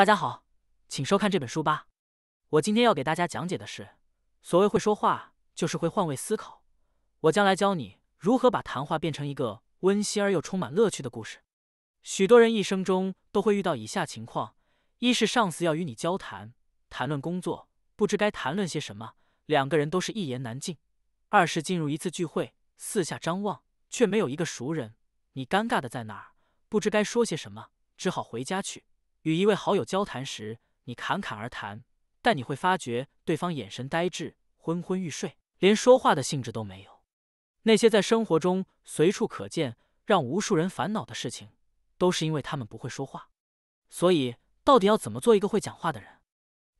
大家好，请收看这本书吧。我今天要给大家讲解的是，所谓会说话，就是会换位思考。我将来教你如何把谈话变成一个温馨而又充满乐趣的故事。许多人一生中都会遇到以下情况：一是上司要与你交谈，谈论工作，不知该谈论些什么，两个人都是一言难尽；二是进入一次聚会，四下张望，却没有一个熟人，你尴尬的在哪儿，不知该说些什么，只好回家去。与一位好友交谈时，你侃侃而谈，但你会发觉对方眼神呆滞，昏昏欲睡，连说话的兴致都没有。那些在生活中随处可见、让无数人烦恼的事情，都是因为他们不会说话。所以，到底要怎么做一个会讲话的人？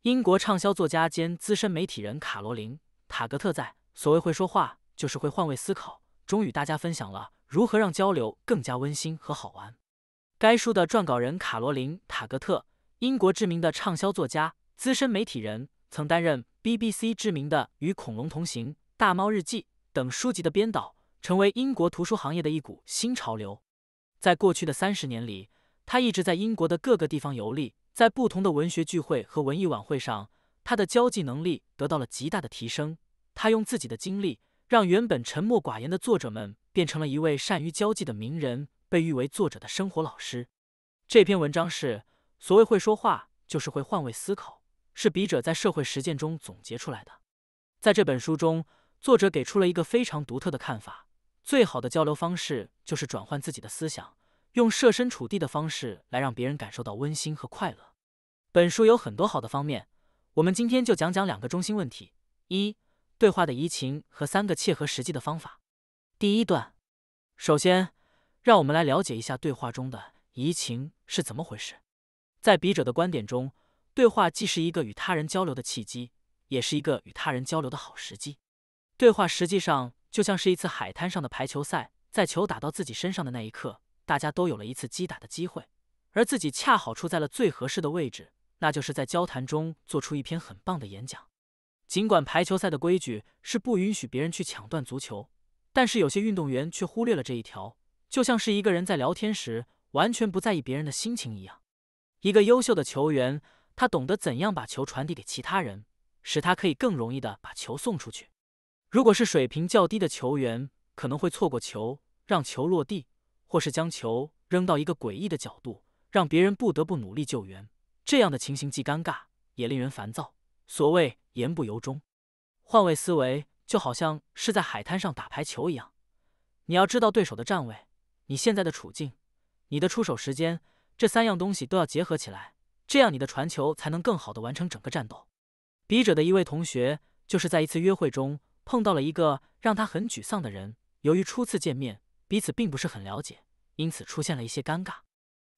英国畅销作家兼资深媒体人卡罗琳·塔格特在《所谓会说话，就是会换位思考》中与大家分享了如何让交流更加温馨和好玩。该书的撰稿人卡罗琳·塔格特，英国知名的畅销作家、资深媒体人，曾担任 BBC 知名的《与恐龙同行》《大猫日记》等书籍的编导，成为英国图书行业的一股新潮流。在过去的三十年里，他一直在英国的各个地方游历，在不同的文学聚会和文艺晚会上，他的交际能力得到了极大的提升。他用自己的经历，让原本沉默寡言的作者们变成了一位善于交际的名人。被誉为作者的生活老师。这篇文章是所谓会说话，就是会换位思考，是笔者在社会实践中总结出来的。在这本书中，作者给出了一个非常独特的看法：最好的交流方式就是转换自己的思想，用设身处地的方式来让别人感受到温馨和快乐。本书有很多好的方面，我们今天就讲讲两个中心问题：一、对话的移情和三个切合实际的方法。第一段，首先。让我们来了解一下对话中的移情是怎么回事。在笔者的观点中，对话既是一个与他人交流的契机，也是一个与他人交流的好时机。对话实际上就像是一次海滩上的排球赛，在球打到自己身上的那一刻，大家都有了一次击打的机会，而自己恰好处在了最合适的位置，那就是在交谈中做出一篇很棒的演讲。尽管排球赛的规矩是不允许别人去抢断足球，但是有些运动员却忽略了这一条。就像是一个人在聊天时完全不在意别人的心情一样。一个优秀的球员，他懂得怎样把球传递给其他人，使他可以更容易的把球送出去。如果是水平较低的球员，可能会错过球，让球落地，或是将球扔到一个诡异的角度，让别人不得不努力救援。这样的情形既尴尬也令人烦躁。所谓言不由衷，换位思维就好像是在海滩上打排球一样，你要知道对手的站位。你现在的处境，你的出手时间，这三样东西都要结合起来，这样你的传球才能更好的完成整个战斗。笔者的一位同学就是在一次约会中碰到了一个让他很沮丧的人，由于初次见面，彼此并不是很了解，因此出现了一些尴尬。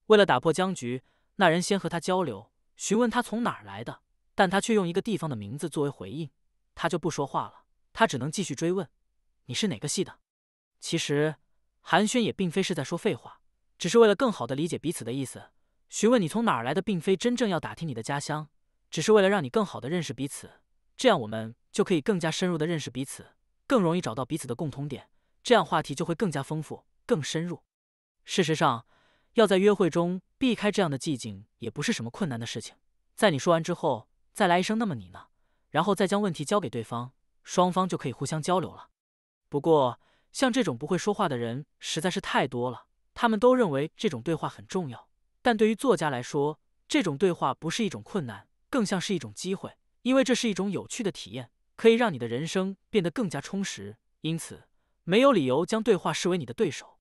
为了打破僵局，那人先和他交流，询问他从哪儿来的，但他却用一个地方的名字作为回应，他就不说话了。他只能继续追问：“你是哪个系的？”其实。寒暄也并非是在说废话，只是为了更好的理解彼此的意思。询问你从哪儿来的，并非真正要打听你的家乡，只是为了让你更好的认识彼此。这样我们就可以更加深入的认识彼此，更容易找到彼此的共同点，这样话题就会更加丰富、更深入。事实上，要在约会中避开这样的寂静，也不是什么困难的事情。在你说完之后，再来一声“那么你呢”，然后再将问题交给对方，双方就可以互相交流了。不过，像这种不会说话的人实在是太多了，他们都认为这种对话很重要。但对于作家来说，这种对话不是一种困难，更像是一种机会，因为这是一种有趣的体验，可以让你的人生变得更加充实。因此，没有理由将对话视为你的对手。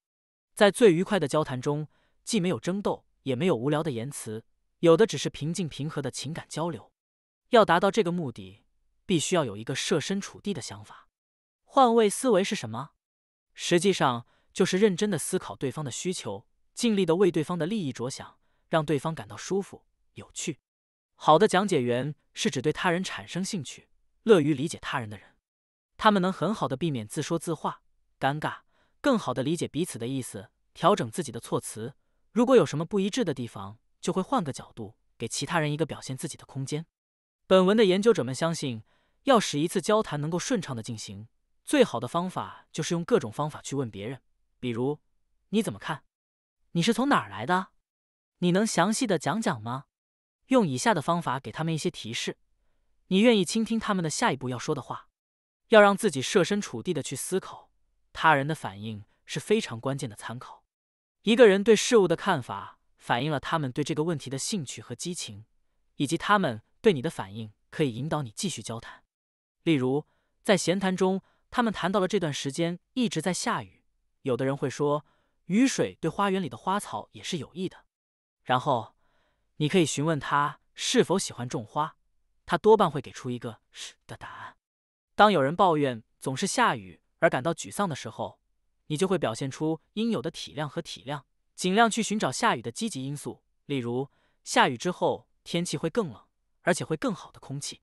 在最愉快的交谈中，既没有争斗，也没有无聊的言辞，有的只是平静平和的情感交流。要达到这个目的，必须要有一个设身处地的想法。换位思维是什么？实际上就是认真的思考对方的需求，尽力的为对方的利益着想，让对方感到舒服、有趣。好的讲解员是指对他人产生兴趣、乐于理解他人的人，他们能很好的避免自说自话、尴尬，更好的理解彼此的意思，调整自己的措辞。如果有什么不一致的地方，就会换个角度，给其他人一个表现自己的空间。本文的研究者们相信，要使一次交谈能够顺畅的进行。最好的方法就是用各种方法去问别人，比如你怎么看？你是从哪儿来的？你能详细的讲讲吗？用以下的方法给他们一些提示。你愿意倾听他们的下一步要说的话，要让自己设身处地的去思考，他人的反应是非常关键的参考。一个人对事物的看法，反映了他们对这个问题的兴趣和激情，以及他们对你的反应可以引导你继续交谈。例如，在闲谈中，他们谈到了这段时间一直在下雨，有的人会说，雨水对花园里的花草也是有益的。然后，你可以询问他是否喜欢种花。他多半会给出一个是的答案。当有人抱怨总是下雨而感到沮丧的时候，你就会表现出应有的体谅和体谅，尽量去寻找下雨的积极因素，例如下雨之后天气会更冷，而且会更好的空气。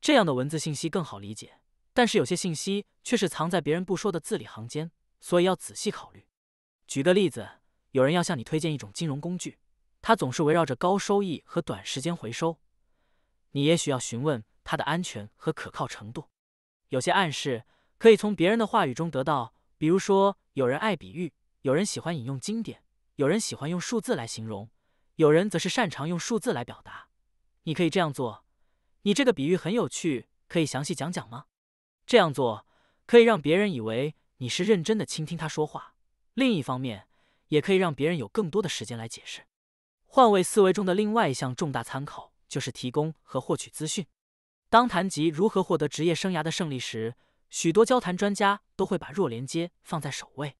这样的文字信息更好理解，但是有些信息却是藏在别人不说的字里行间，所以要仔细考虑。举个例子，有人要向你推荐一种金融工具，它总是围绕着高收益和短时间回收。你也许要询问它的安全和可靠程度。有些暗示可以从别人的话语中得到，比如说，有人爱比喻，有人喜欢引用经典，有人喜欢用数字来形容，有人则是擅长用数字来表达。你可以这样做：你这个比喻很有趣，可以详细讲讲吗？这样做可以让别人以为你是认真的倾听他说话。另一方面，也可以让别人有更多的时间来解释。换位思维中的另外一项重大参考。就是提供和获取资讯。当谈及如何获得职业生涯的胜利时，许多交谈专家都会把弱连接放在首位，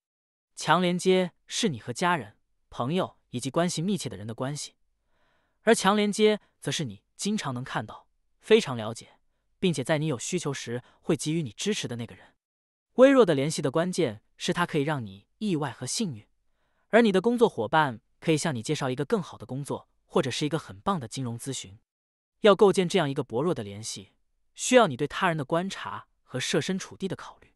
强连接是你和家人、朋友以及关系密切的人的关系，而强连接则是你经常能看到、非常了解，并且在你有需求时会给予你支持的那个人。微弱的联系的关键是它可以让你意外和幸运，而你的工作伙伴可以向你介绍一个更好的工作。或者是一个很棒的金融咨询，要构建这样一个薄弱的联系，需要你对他人的观察和设身处地的考虑。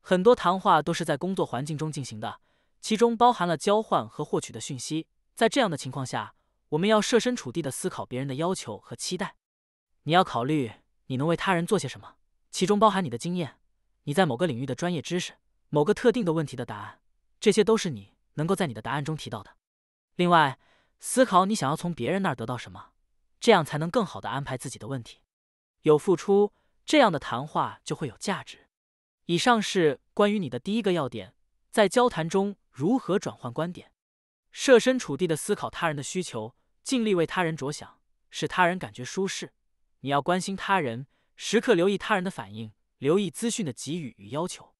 很多谈话都是在工作环境中进行的，其中包含了交换和获取的讯息。在这样的情况下，我们要设身处地的思考别人的要求和期待。你要考虑你能为他人做些什么，其中包含你的经验、你在某个领域的专业知识、某个特定的问题的答案，这些都是你能够在你的答案中提到的。另外，思考你想要从别人那儿得到什么，这样才能更好的安排自己的问题。有付出，这样的谈话就会有价值。以上是关于你的第一个要点，在交谈中如何转换观点，设身处地的思考他人的需求，尽力为他人着想，使他人感觉舒适。你要关心他人，时刻留意他人的反应，留意资讯的给予与要求。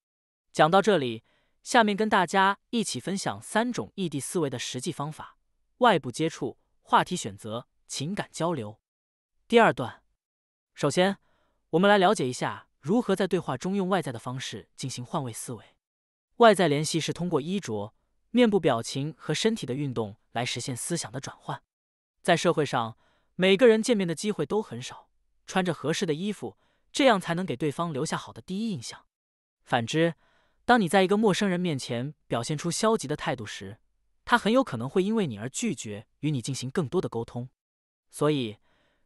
讲到这里，下面跟大家一起分享三种异地思维的实际方法。外部接触、话题选择、情感交流。第二段，首先，我们来了解一下如何在对话中用外在的方式进行换位思维。外在联系是通过衣着、面部表情和身体的运动来实现思想的转换。在社会上，每个人见面的机会都很少，穿着合适的衣服，这样才能给对方留下好的第一印象。反之，当你在一个陌生人面前表现出消极的态度时，他很有可能会因为你而拒绝与你进行更多的沟通，所以，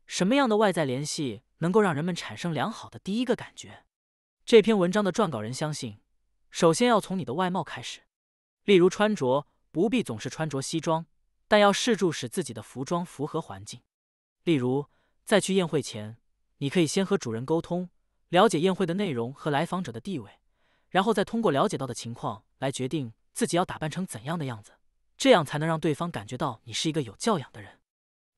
什么样的外在联系能够让人们产生良好的第一个感觉？这篇文章的撰稿人相信，首先要从你的外貌开始，例如穿着不必总是穿着西装，但要试着使自己的服装符合环境。例如，在去宴会前，你可以先和主人沟通，了解宴会的内容和来访者的地位，然后再通过了解到的情况来决定自己要打扮成怎样的样子。这样才能让对方感觉到你是一个有教养的人。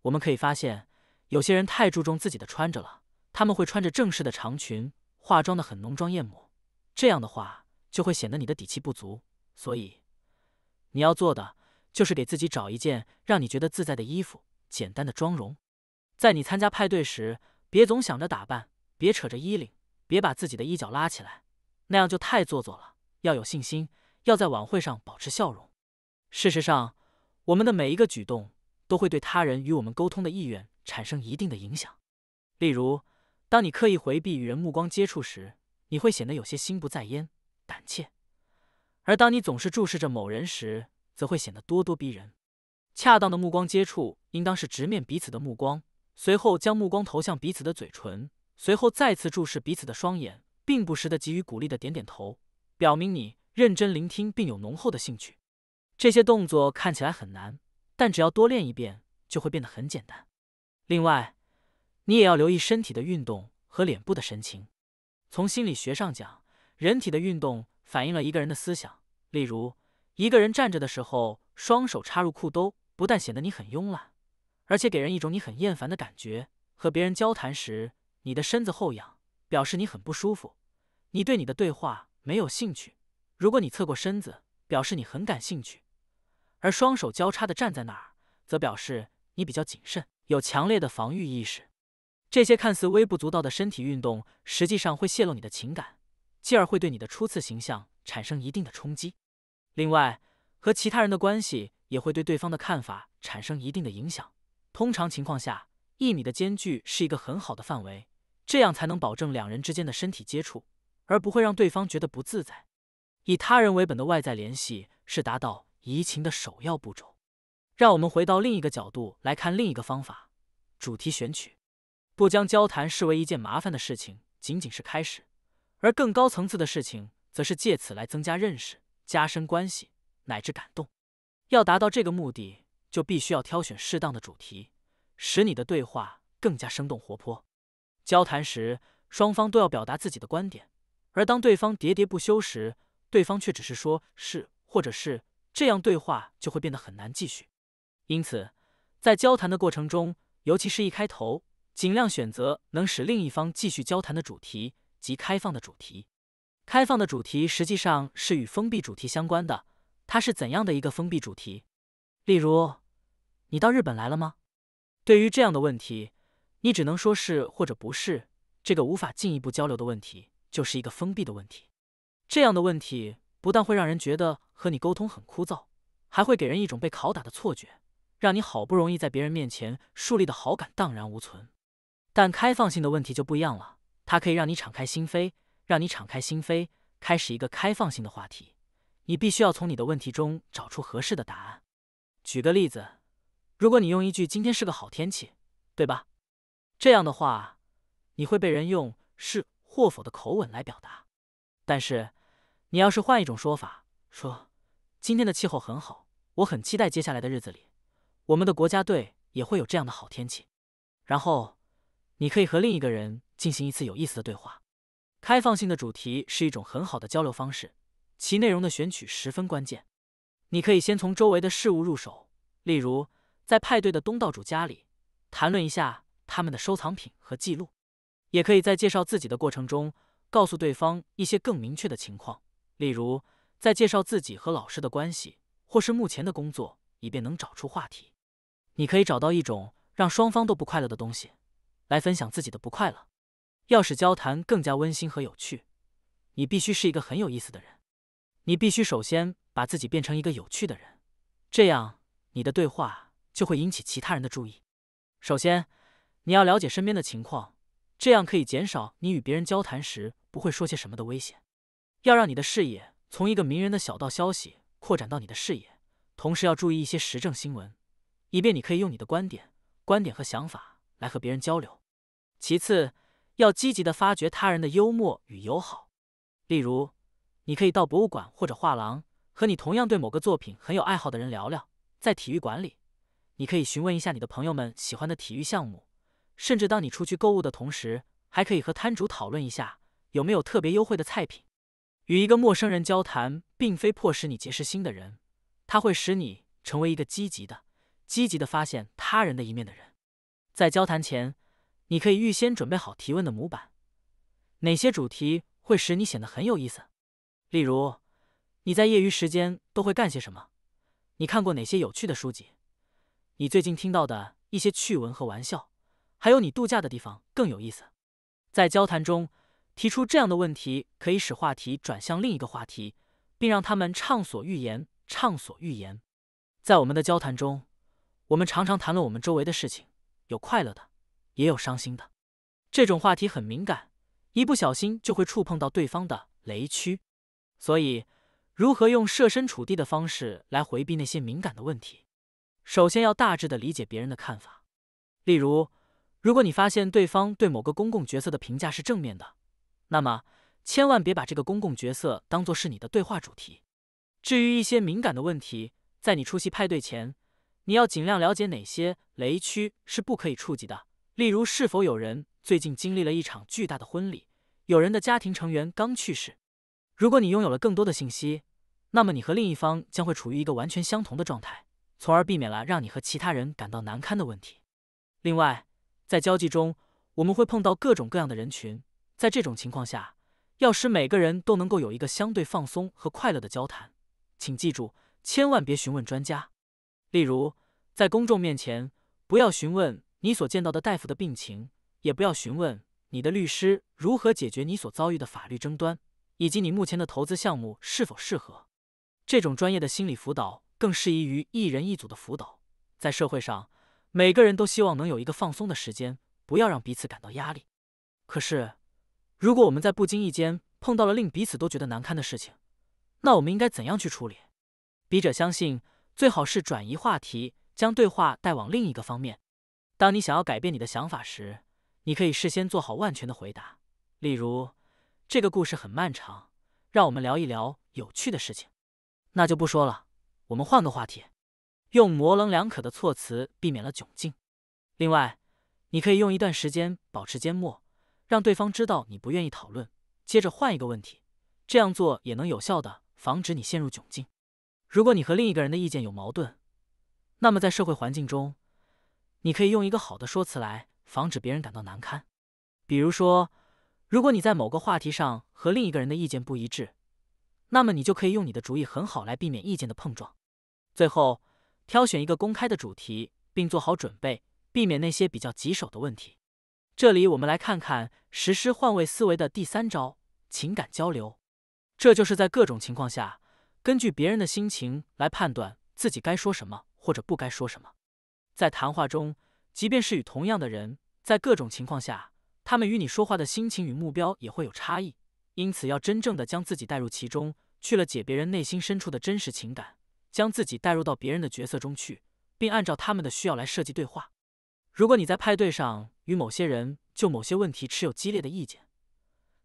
我们可以发现，有些人太注重自己的穿着了，他们会穿着正式的长裙，化妆的很浓妆艳抹，这样的话就会显得你的底气不足。所以，你要做的就是给自己找一件让你觉得自在的衣服，简单的妆容。在你参加派对时，别总想着打扮，别扯着衣领，别把自己的衣角拉起来，那样就太做作了。要有信心，要在晚会上保持笑容。事实上，我们的每一个举动都会对他人与我们沟通的意愿产生一定的影响。例如，当你刻意回避与人目光接触时，你会显得有些心不在焉、胆怯；而当你总是注视着某人时，则会显得咄咄逼人。恰当的目光接触应当是直面彼此的目光，随后将目光投向彼此的嘴唇，随后再次注视彼此的双眼，并不时的给予鼓励的点点头，表明你认真聆听并有浓厚的兴趣。这些动作看起来很难，但只要多练一遍，就会变得很简单。另外，你也要留意身体的运动和脸部的神情。从心理学上讲，人体的运动反映了一个人的思想。例如，一个人站着的时候，双手插入裤兜，不但显得你很慵懒，而且给人一种你很厌烦的感觉。和别人交谈时，你的身子后仰，表示你很不舒服，你对你的对话没有兴趣。如果你侧过身子，表示你很感兴趣。而双手交叉的站在那儿，则表示你比较谨慎，有强烈的防御意识。这些看似微不足道的身体运动，实际上会泄露你的情感，继而会对你的初次形象产生一定的冲击。另外，和其他人的关系也会对对方的看法产生一定的影响。通常情况下，一米的间距是一个很好的范围，这样才能保证两人之间的身体接触，而不会让对方觉得不自在。以他人为本的外在联系是达到移情的首要步骤。让我们回到另一个角度来看另一个方法：主题选取。不将交谈视为一件麻烦的事情，仅仅是开始，而更高层次的事情，则是借此来增加认识。加深关系乃至感动，要达到这个目的，就必须要挑选适当的主题，使你的对话更加生动活泼。交谈时，双方都要表达自己的观点，而当对方喋喋不休时，对方却只是说是或者是，这样对话就会变得很难继续。因此，在交谈的过程中，尤其是一开头，尽量选择能使另一方继续交谈的主题及开放的主题。开放的主题实际上是与封闭主题相关的。它是怎样的一个封闭主题？例如，你到日本来了吗？对于这样的问题，你只能说是或者不是。这个无法进一步交流的问题，就是一个封闭的问题。这样的问题不但会让人觉得和你沟通很枯燥，还会给人一种被拷打的错觉，让你好不容易在别人面前树立的好感荡然无存。但开放性的问题就不一样了，它可以让你敞开心扉。让你敞开心扉，开始一个开放性的话题。你必须要从你的问题中找出合适的答案。举个例子，如果你用一句“今天是个好天气”，对吧？这样的话，你会被人用是或否的口吻来表达。但是，你要是换一种说法，说“今天的气候很好，我很期待接下来的日子里，我们的国家队也会有这样的好天气”，然后你可以和另一个人进行一次有意思的对话。开放性的主题是一种很好的交流方式，其内容的选取十分关键。你可以先从周围的事物入手，例如在派对的东道主家里，谈论一下他们的收藏品和记录；也可以在介绍自己的过程中，告诉对方一些更明确的情况，例如在介绍自己和老师的关系，或是目前的工作，以便能找出话题。你可以找到一种让双方都不快乐的东西，来分享自己的不快乐。要使交谈更加温馨和有趣，你必须是一个很有意思的人。你必须首先把自己变成一个有趣的人，这样你的对话就会引起其他人的注意。首先，你要了解身边的情况，这样可以减少你与别人交谈时不会说些什么的危险。要让你的视野从一个名人的小道消息扩展到你的视野，同时要注意一些时政新闻，以便你可以用你的观点、观点和想法来和别人交流。其次，要积极的发掘他人的幽默与友好，例如，你可以到博物馆或者画廊，和你同样对某个作品很有爱好的人聊聊；在体育馆里，你可以询问一下你的朋友们喜欢的体育项目；甚至当你出去购物的同时，还可以和摊主讨论一下有没有特别优惠的菜品。与一个陌生人交谈，并非迫使你结识新的人，它会使你成为一个积极的、积极的发现他人的一面的人。在交谈前。你可以预先准备好提问的模板，哪些主题会使你显得很有意思？例如，你在业余时间都会干些什么？你看过哪些有趣的书籍？你最近听到的一些趣闻和玩笑，还有你度假的地方更有意思。在交谈中提出这样的问题，可以使话题转向另一个话题，并让他们畅所欲言。畅所欲言。在我们的交谈中，我们常常谈论我们周围的事情，有快乐的。也有伤心的，这种话题很敏感，一不小心就会触碰到对方的雷区。所以，如何用设身处地的方式来回避那些敏感的问题？首先要大致的理解别人的看法。例如，如果你发现对方对某个公共角色的评价是正面的，那么千万别把这个公共角色当做是你的对话主题。至于一些敏感的问题，在你出席派对前，你要尽量了解哪些雷区是不可以触及的，例如是否有人最近经历了一场巨大的婚礼，有人的家庭成员刚去世。如果你拥有了更多的信息，那么你和另一方将会处于一个完全相同的状态，从而避免了让你和其他人感到难堪的问题。另外，在交际中，我们会碰到各种各样的人群，在这种情况下，要使每个人都能够有一个相对放松和快乐的交谈，请记住，千万别询问专家。例如，在公众面前，不要询问你所见到的大夫的病情，也不要询问你的律师如何解决你所遭遇的法律争端，以及你目前的投资项目是否适合。这种专业的心理辅导更适宜于一人一组的辅导。在社会上，每个人都希望能有一个放松的时间，不要让彼此感到压力。可是，如果我们在不经意间碰到了令彼此都觉得难堪的事情，那我们应该怎样去处理？笔者相信。最好是转移话题，将对话带往另一个方面。当你想要改变你的想法时，你可以事先做好万全的回答。例如，这个故事很漫长，让我们聊一聊有趣的事情。那就不说了，我们换个话题。用模棱两可的措辞避免了窘境。另外，你可以用一段时间保持缄默，让对方知道你不愿意讨论，接着换一个问题。这样做也能有效的防止你陷入窘境。如果你和另一个人的意见有矛盾，那么在社会环境中，你可以用一个好的说辞来防止别人感到难堪。比如说，如果你在某个话题上和另一个人的意见不一致，那么你就可以用你的主意很好来避免意见的碰撞。最后，挑选一个公开的主题，并做好准备，避免那些比较棘手的问题。这里我们来看看实施换位思维的第三招——情感交流。这就是在各种情况下。根据别人的心情来判断自己该说什么或者不该说什么。在谈话中，即便是与同样的人，在各种情况下，他们与你说话的心情与目标也会有差异。因此，要真正的将自己带入其中，去了解别人内心深处的真实情感，将自己带入到别人的角色中去，并按照他们的需要来设计对话。如果你在派对上与某些人就某些问题持有激烈的意见，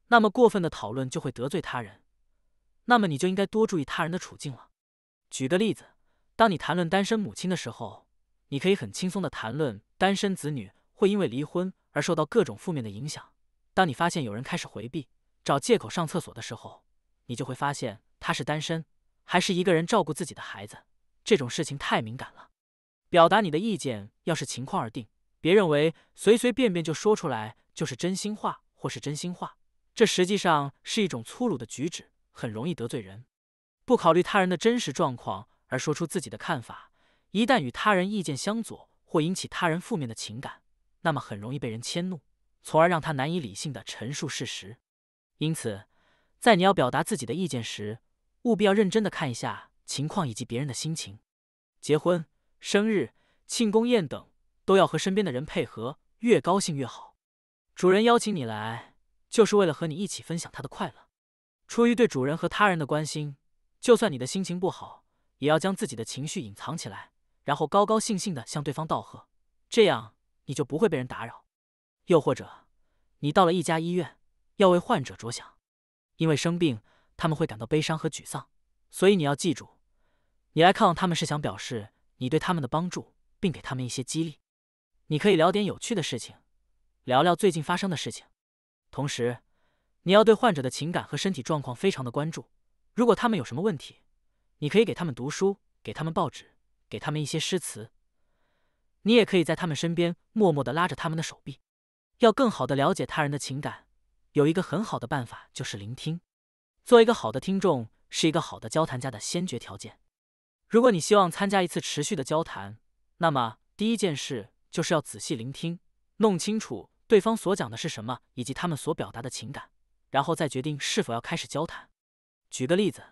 那么过分的讨论就会得罪他人。那么你就应该多注意他人的处境了。举个例子，当你谈论单身母亲的时候，你可以很轻松的谈论单身子女会因为离婚而受到各种负面的影响。当你发现有人开始回避、找借口上厕所的时候，你就会发现他是单身，还是一个人照顾自己的孩子。这种事情太敏感了，表达你的意见要是情况而定，别认为随随便便就说出来就是真心话或是真心话，这实际上是一种粗鲁的举止。很容易得罪人，不考虑他人的真实状况而说出自己的看法，一旦与他人意见相左或引起他人负面的情感，那么很容易被人迁怒，从而让他难以理性的陈述事实。因此，在你要表达自己的意见时，务必要认真的看一下情况以及别人的心情。结婚、生日、庆功宴等都要和身边的人配合，越高兴越好。主人邀请你来，就是为了和你一起分享他的快乐。出于对主人和他人的关心，就算你的心情不好，也要将自己的情绪隐藏起来，然后高高兴兴的向对方道贺，这样你就不会被人打扰。又或者，你到了一家医院，要为患者着想，因为生病他们会感到悲伤和沮丧，所以你要记住，你来看望他们是想表示你对他们的帮助，并给他们一些激励。你可以聊点有趣的事情，聊聊最近发生的事情，同时。你要对患者的情感和身体状况非常的关注。如果他们有什么问题，你可以给他们读书，给他们报纸，给他们一些诗词。你也可以在他们身边默默的拉着他们的手臂。要更好的了解他人的情感，有一个很好的办法就是聆听。做一个好的听众是一个好的交谈家的先决条件。如果你希望参加一次持续的交谈，那么第一件事就是要仔细聆听，弄清楚对方所讲的是什么，以及他们所表达的情感。然后再决定是否要开始交谈。举个例子，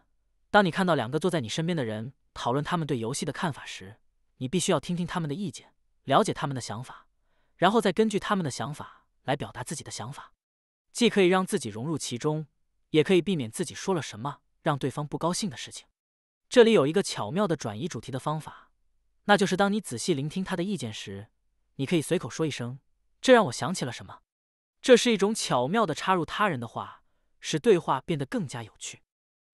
当你看到两个坐在你身边的人讨论他们对游戏的看法时，你必须要听听他们的意见，了解他们的想法，然后再根据他们的想法来表达自己的想法，既可以让自己融入其中，也可以避免自己说了什么让对方不高兴的事情。这里有一个巧妙的转移主题的方法，那就是当你仔细聆听他的意见时，你可以随口说一声：“这让我想起了什么。”这是一种巧妙的插入他人的话，使对话变得更加有趣。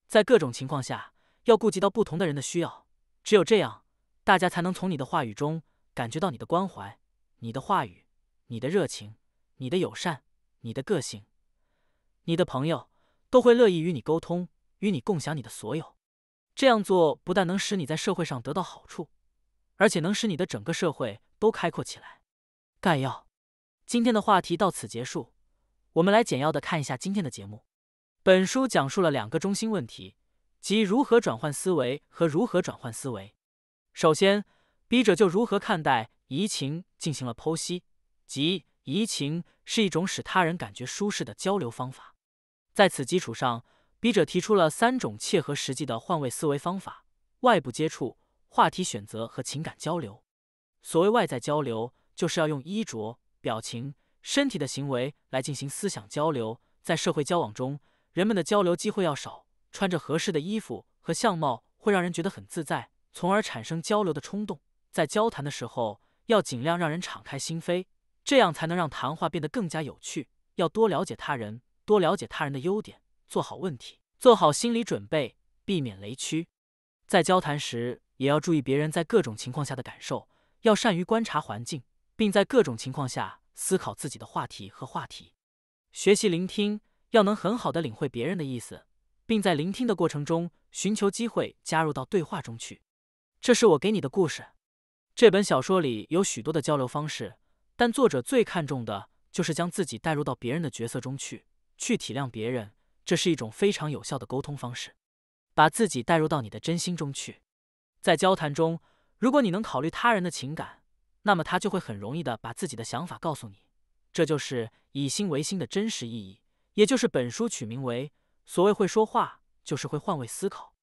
在各种情况下，要顾及到不同的人的需要，只有这样，大家才能从你的话语中感觉到你的关怀、你的话语、你的热情、你的友善、你的个性。你的朋友都会乐意与你沟通，与你共享你的所有。这样做不但能使你在社会上得到好处，而且能使你的整个社会都开阔起来。概要：今天的话题到此结束。我们来简要的看一下今天的节目。本书讲述了两个中心问题，即如何转换思维和如何转换思维。首先，笔者就如何看待移情进行了剖析，即移情是一种使他人感觉舒适的交流方法。在此基础上，笔者提出了三种切合实际的换位思维方法：外部接触、话题选择和情感交流。所谓外在交流，就是要用衣着、表情。身体的行为来进行思想交流，在社会交往中，人们的交流机会要少，穿着合适的衣服和相貌会让人觉得很自在，从而产生交流的冲动。在交谈的时候，要尽量让人敞开心扉，这样才能让谈话变得更加有趣。要多了解他人，多了解他人的优点，做好问题，做好心理准备，避免雷区。在交谈时，也要注意别人在各种情况下的感受，要善于观察环境，并在各种情况下。思考自己的话题和话题，学习聆听，要能很好的领会别人的意思，并在聆听的过程中寻求机会加入到对话中去。这是我给你的故事。这本小说里有许多的交流方式，但作者最看重的就是将自己带入到别人的角色中去，去体谅别人。这是一种非常有效的沟通方式。把自己带入到你的真心中去，在交谈中，如果你能考虑他人的情感。那么他就会很容易的把自己的想法告诉你，这就是以心为心的真实意义，也就是本书取名为“所谓会说话，就是会换位思考”。